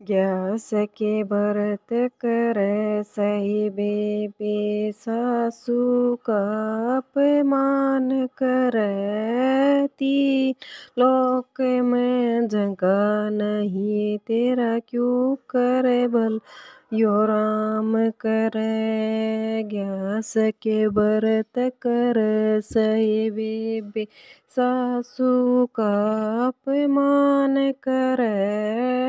Gas के व्रत कर सही बेबे सासू का अपमान करे तीन लोक में जगह नहीं तेरा क्यों करे भल यो राम करे ग्यास के व्रत कर सही बेबे सासू का अपमान करे।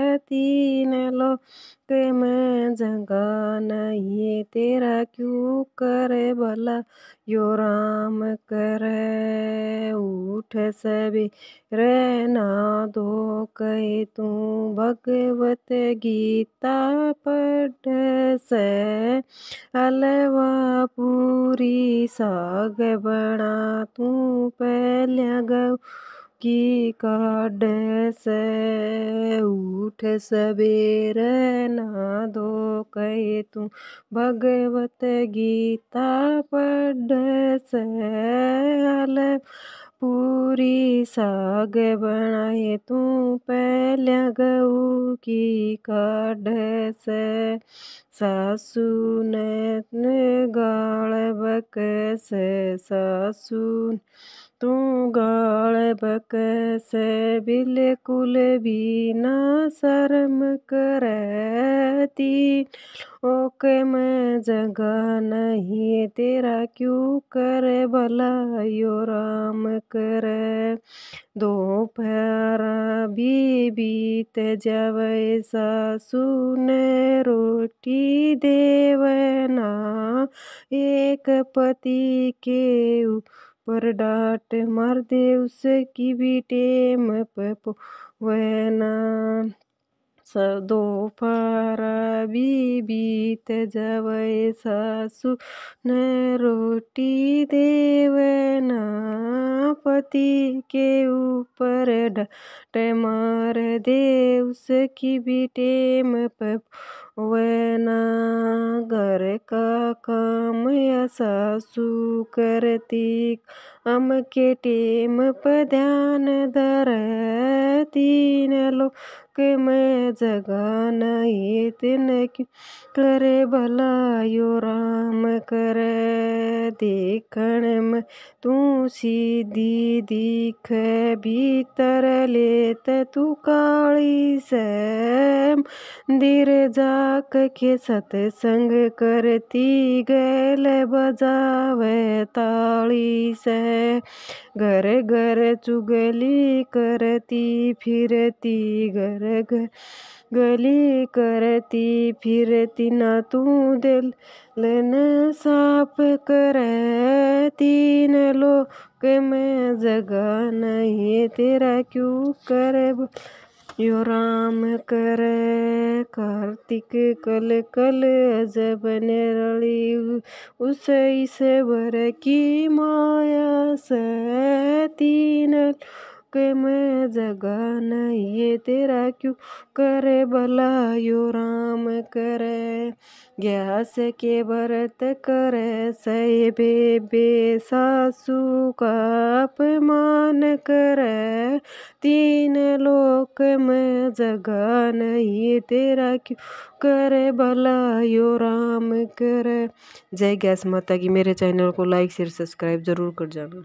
लोक में जगह नहीं, तेरा क्यों करे भला? यो राम करे, उठ सवेरे ना दो कहे तू भगवत गीता पढ़ से। अलवा पूरी साग बना तू पहले गौ की काढ़ से। उठ सवेरे ना दो कहे तू। भगवत गीता पढ़ से पूरी साग बनाए तू पहले गऊ की काढ़ से। सासू ने बक से सासू तू गाल बक से बिल्कुल भी ना शर्म करती। ओक, में जगह नहीं, तेरा क्यों करे भला यो राम करे? दोपहर भी बीत जब सासू ने रोटी देवना एक पति के ऊपर डांट मार दे उसकी भी टेम पे वैना दोपहर भी बीत जावे सासू न रोटी देवना पति के ऊपर डांट मार दे उसकी भी टेम वैना घर का काम या सासू करती, हम के टेम पर ध्यान धर तीन लोक में जगह नहीं तीन क्यों करे भला यो राम करे देखण में तू सीधी दिख भीतर लेत तू काली से मंदिर जाक के सत्संग करती गैल बजावे ताली से घर घर चुगली करती फिरती घर घर गली करती फिरती ना तू दिल, लन साफ़ करे तीन लोक में जगह नहीं, तेरा क्यों करे यो राम करे, कार्तिक कल कल अजब निरली उस ईश्वर की माया से तीन लोक में जगह नहीं तेरा क्यों करे भला? यो राम करे, ग्यास के व्रत करे सही बेबे सासू का अपमान करे। तीन लोक में जगह नहीं तेरा क्यों करे भला? यो राम करे। जय गैस माता की, मेरे चैनल को लाइक, शेयर, सब्सक्राइब ज़रूर कर जाना।